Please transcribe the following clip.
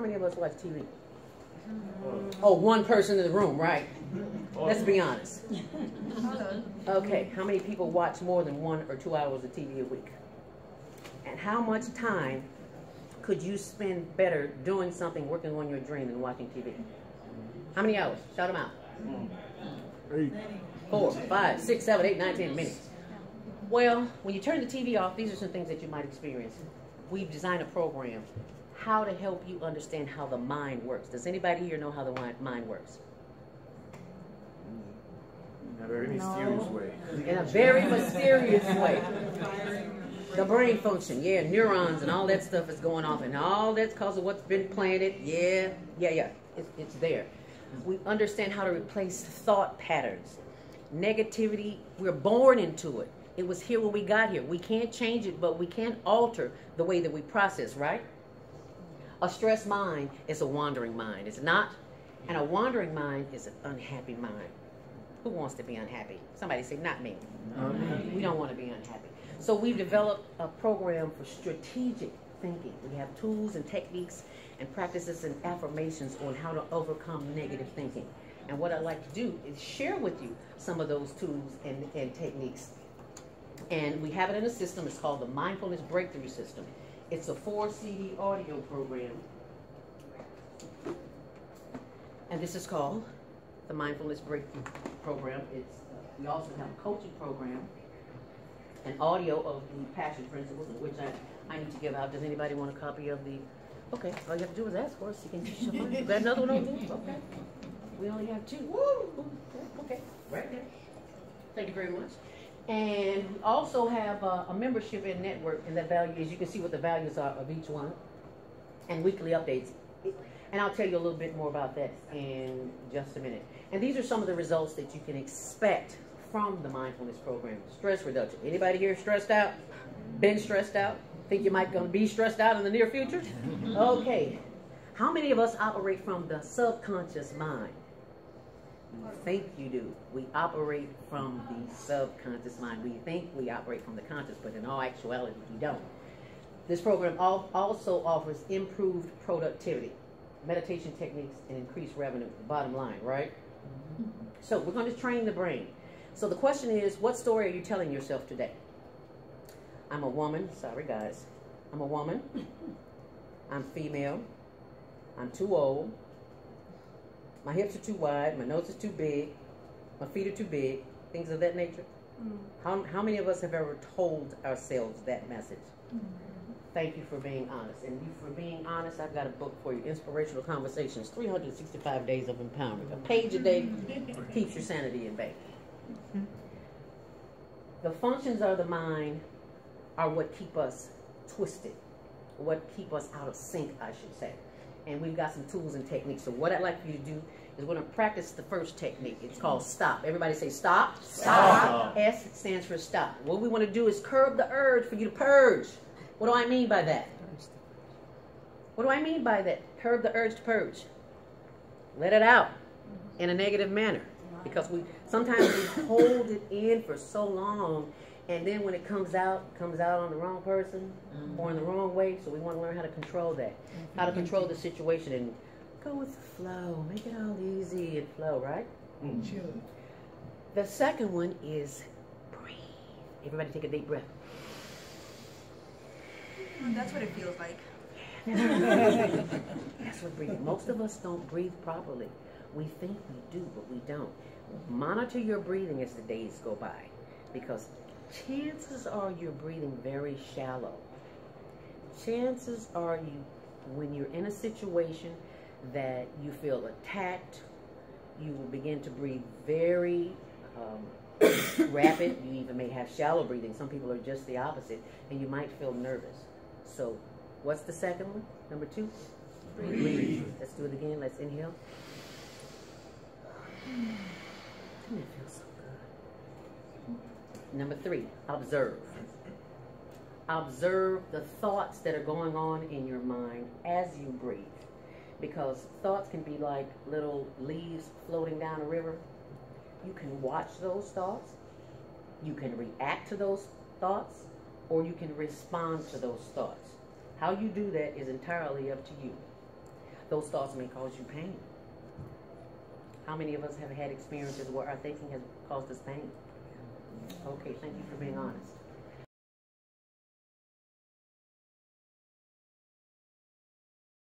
How many of us watch TV? Mm-hmm. Oh, one person in the room, right? Mm-hmm. Let's be honest. Mm-hmm. Okay, how many people watch more than one or two hours of TV a week? And how much time could you spend better doing something, working on your dream, than watching TV? How many hours? Shout them out. Mm. Eight. Four, five, six, seven, eight, nine, ten minutes. Well, when you turn the TV off, these are some things that you might experience. We've designed a program how to help you understand how the mind works. Does anybody here know how the mind works? In a very mysterious way. In a very mysterious way. The brain function, yeah, neurons and all that stuff is going off, and all that's because of what's been planted. Yeah, yeah, yeah, it's, it's there. We understand how to replace thought patterns. Negativity, we're born into it. It was here when we got here. We can't change it, but we can alter the way that we process, right? A stressed mind is a wandering mind, is it not? And a wandering mind is an unhappy mind. Who wants to be unhappy? Somebody say, not me. We don't want to be unhappy. So we've developed a program for strategic thinking. We have tools and techniques and practices and affirmations on how to overcome negative thinking. And what I'd like to do is share with you some of those tools and, and techniques. And we have it in a system. It's called the Mindfulness Breakthrough System. It's a four CD audio program. And this is called the Mindfulness Breakthrough Program. It's uh, we also have a coaching program, an audio of the Passion Principles, which I, I need to give out. Does anybody want a copy of the? Okay, all you have to do is ask for us. You can just you got another one over there? Okay. We only have two. Woo! Okay, right there. Thank you very much. And we also have uh, a membership and network, and that value is you can see what the values are of each one, and weekly updates. And I'll tell you a little bit more about that in just a minute. And these are some of the results that you can expect from the mindfulness program. Stress reduction. Anybody here stressed out? Been stressed out? Think you might gonna be stressed out in the near future? Okay. How many of us operate from the subconscious mind? We think you do. We operate from the subconscious mind. We think we operate from the conscious, but in all actuality, we don't. This program also offers improved productivity, meditation techniques, and increased revenue. Bottom line, right? Mm-hmm. So we're going to train the brain. So the question is, what story are you telling yourself today? I'm a woman. Sorry, guys. I'm a woman. I'm female. I'm too old. My hips are too wide. My nose is too big. My feet are too big. Things of that nature. Mm-hmm. How, how many of us have ever told ourselves that message? Mm-hmm. Thank you for being honest. And you for being honest, I've got a book for you, Inspirational Conversations, 365 Days of Empowerment. A page a day keeps your mm-hmm. sanity in bay. The functions of the mind are what keep us twisted, what keep us out of sync, I should say. And we've got some tools and techniques. So what I'd like for you to do is we're going to practice the first technique. It's called stop. Everybody say stop. Stop. S stands for stop. What we want to do is curb the urge for you to purge. What do I mean by that? What do I mean by that? Curb the urge to purge. Let it out in a negative manner. Because we sometimes we hold it in for so long and then when it comes out, it comes out on the wrong person or in the mm-hmm. wrong way. So we want to learn how to control that. How to control the situation and go with the flow. Make it all easy and flow, right? Mm. Chill. The second one is breathe. Everybody take a deep breath. Mm, that's what it feels like. That's what breathing. Most of us don't breathe properly. We think we do, but we don't. Monitor your breathing as the days go by because chances are you're breathing very shallow. Chances are you, when you're in a situation that you feel attacked, you will begin to breathe very um, rapid. You even may have shallow breathing. Some people are just the opposite, and you might feel nervous. So, what's the second one? Number two? Breathe. Let's do it again. Let's inhale. Doesn't it feel so good? Number three, observe. Observe the thoughts that are going on in your mind as you breathe. Because thoughts can be like little leaves floating down a river. You can watch those thoughts, you can react to those thoughts, or you can respond to those thoughts. How you do that is entirely up to you. those thoughts may cause you pain. How many of us have had experiences where our thinking has caused us pain? Okay, thank you for being honest.